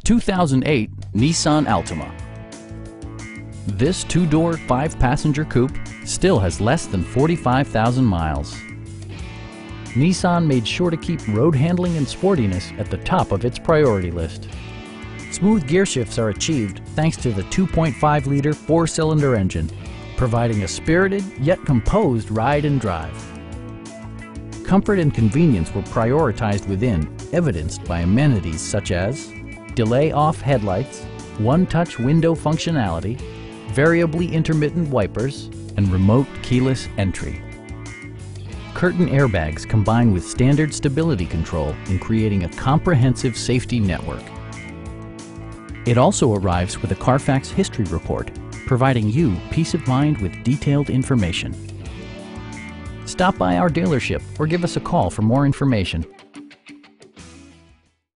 2008 Nissan Altima. This two-door, five-passenger coupe still has less than 45,000 miles. Nissan made sure to keep road handling and sportiness at the top of its priority list. Smooth gear shifts are achieved thanks to the 2.5-liter four-cylinder engine, providing a spirited yet composed ride and drive. Comfort and convenience were prioritized within, evidenced by amenities such as delay-off headlights, one-touch window functionality, variably intermittent wipers, and remote keyless entry. Curtain airbags combine with standard stability control in creating a comprehensive safety network. It also arrives with a Carfax history report, providing you peace of mind with detailed information. Stop by our dealership or give us a call for more information.